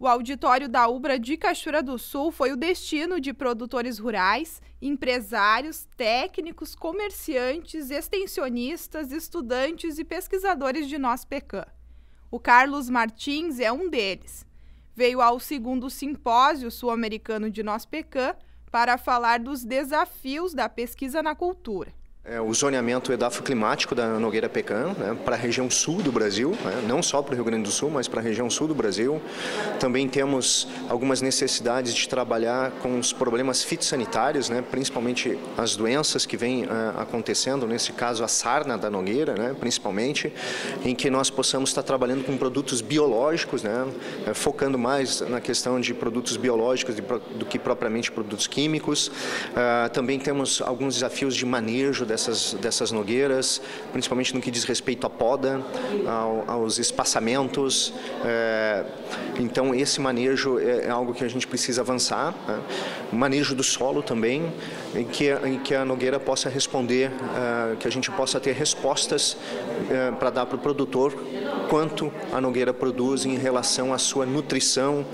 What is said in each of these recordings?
O auditório da Ubra de Cachoeira do Sul foi o destino de produtores rurais, empresários, técnicos, comerciantes, extensionistas, estudantes e pesquisadores de nosso PECAM. O Carlos Martins é um deles. Veio ao segundo simpósio sul-americano de nosso PECAM para falar dos desafios da pesquisa na cultura. É, o zoneamento edafoclimático da Nogueira Pecan né, para a região sul do Brasil, né, não só para o Rio Grande do Sul, mas para a região sul do Brasil. Também temos algumas necessidades de trabalhar com os problemas fitossanitários, né, principalmente as doenças que vêm uh, acontecendo, nesse caso a sarna da Nogueira, né, principalmente, em que nós possamos estar trabalhando com produtos biológicos, né, uh, focando mais na questão de produtos biológicos do que propriamente produtos químicos. Uh, também temos alguns desafios de manejo dessa dessas, dessas nogueiras, principalmente no que diz respeito à poda, ao, aos espaçamentos. É, então, esse manejo é, é, algo que a gente precisa avançar. Né? Manejo do solo também, em que, em que a nogueira possa responder, é, que a gente possa ter respostas é, para dar para o produtor quanto a nogueira produz em relação à sua nutrição,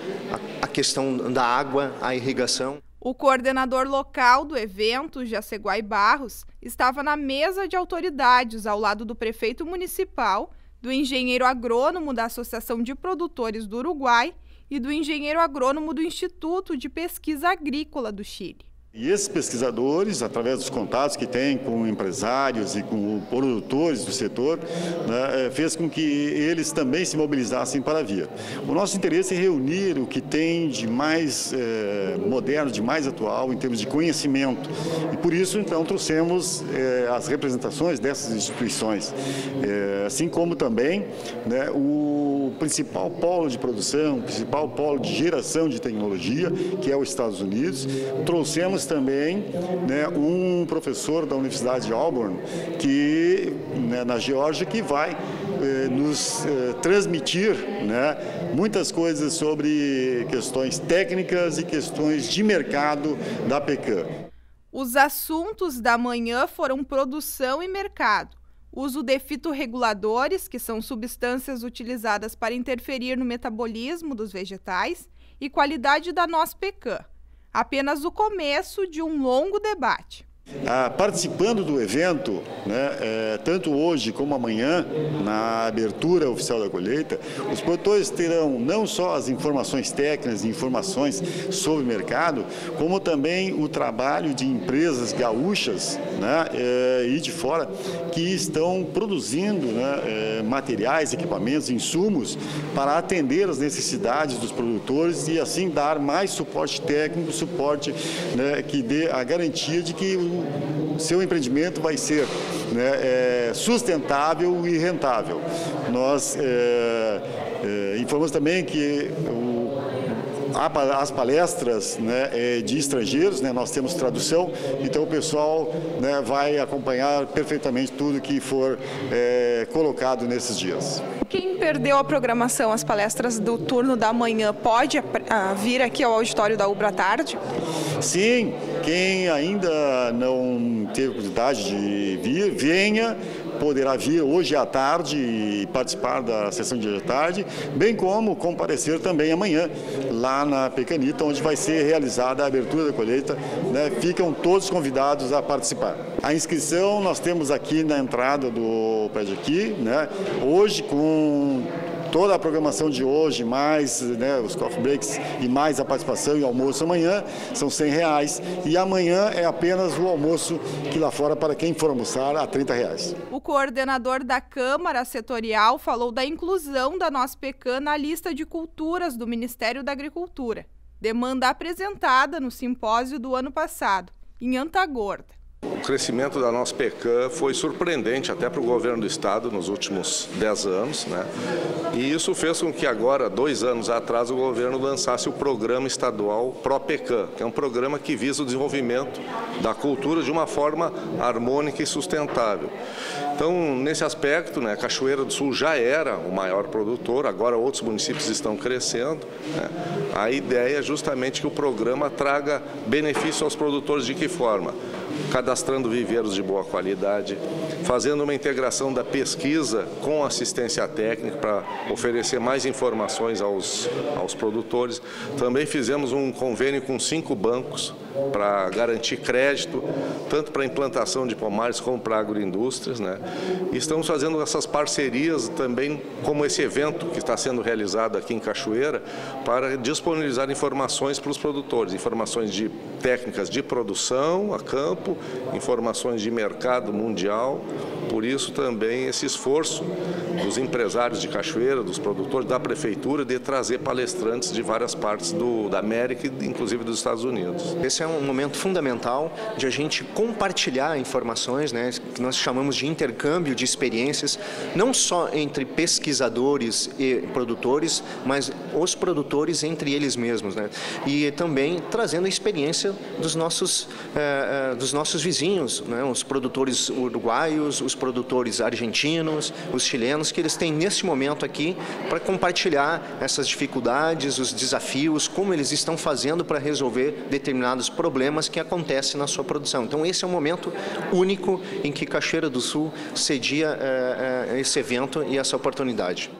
a questão da água, a irrigação. O coordenador local do evento, Jaceguai Barros, estava na mesa de autoridades ao lado do prefeito municipal, do engenheiro agrônomo da Associação de Produtores do Uruguai e do engenheiro agrônomo do Instituto de Pesquisa Agrícola do Chile. E esses pesquisadores, através dos contatos que têm com empresários e com produtores do setor, né, é, fez com que eles também se mobilizassem para a via. O nosso interesse é reunir o que tem de mais é, moderno, de mais atual em termos de conhecimento. E por isso, então, trouxemos é, as representações dessas instituições, assim como também né, o principal polo de produção, o principal polo de geração de tecnologia, que é os Estados Unidos. Trouxemos também né, um professor da Universidade de Auburn, que, né, na Geórgia, que vai eh, nos eh, transmitir né, muitas coisas sobre questões técnicas e questões de mercado da PECAM. Os assuntos da manhã foram produção e mercado, uso de fitorreguladores, que são substâncias utilizadas para interferir no metabolismo dos vegetais, e qualidade da noz pecan apenas o começo de um longo debate. Ah, participando do evento, né, é, tanto hoje como amanhã, na abertura oficial da colheita, os produtores terão não só as informações técnicas e informações sobre o mercado, como também o trabalho de empresas gaúchas né, é, e de fora que estão produzindo né, é, materiais, equipamentos, insumos para atender as necessidades dos produtores e assim dar mais suporte técnico, suporte né, que dê a garantia de que o seu empreendimento vai ser né, é, sustentável e rentável. Nós é, é, informamos também que o as palestras né, é, de estrangeiros, né, nós temos tradução, então o pessoal né, vai acompanhar perfeitamente tudo que for é, colocado nesses dias. Quem perdeu a programação, as palestras do turno da manhã, pode vir aqui ao auditório da Ubra tarde? Sim, quem ainda não teve oportunidade de vir, venha, poderá vir hoje à tarde e participar da sessão de tarde, bem como comparecer também amanhã lá na Pecanita, onde vai ser realizada a abertura da colheita. Né? Ficam todos convidados a participar. A inscrição nós temos aqui na entrada do prédio aqui, né? hoje com toda a programação de hoje, mais né, os coffee breaks e mais a participação e almoço amanhã, são 100 reais. E amanhã é apenas o almoço que lá fora, para quem for almoçar, a 30 reais. O coordenador da Câmara Setorial falou da inclusão da nossa pecan na lista de culturas do Ministério da Agricultura, demanda apresentada no simpósio do ano passado, em Antagorda. O crescimento da nossa PECAM foi surpreendente até para o governo do estado nos últimos 10 anos, né? E isso fez com que agora, dois anos atrás, o governo lançasse o programa estadual ProPECAM, que é um programa que visa o desenvolvimento da cultura de uma forma harmônica e sustentável. Então, nesse aspecto, né, Cachoeira do Sul já era o maior produtor, agora outros municípios estão crescendo. Né? A ideia é justamente que o programa traga benefício aos produtores de que forma? Cadastrando viveiros de boa qualidade, fazendo uma integração da pesquisa com assistência técnica para oferecer mais informações aos, aos produtores. Também fizemos um convênio com cinco bancos para garantir crédito, tanto para implantação de pomares como para agroindústrias. Né? E estamos fazendo essas parcerias também, como esse evento que está sendo realizado aqui em Cachoeira, para disponibilizar informações para os produtores, informações de técnicas de produção a campo, informações de mercado mundial. Por isso também esse esforço dos empresários de Cachoeira, dos produtores, da prefeitura, de trazer palestrantes de várias partes do, da América, inclusive dos Estados Unidos. Esse é um momento fundamental de a gente compartilhar informações, né, que nós chamamos de intercâmbio de experiências, não só entre pesquisadores e produtores, mas os produtores entre eles mesmos, né, e também trazendo a experiência dos nossos, eh, eh, dos nossos vizinhos, né, os produtores uruguaios, os produtores argentinos, os chilenos, que eles têm nesse momento aqui para compartilhar essas dificuldades, os desafios, como eles estão fazendo para resolver determinados problemas que acontecem na sua produção. Então esse é um momento único em que Cachoeira do Sul cedia eh, esse evento e essa oportunidade.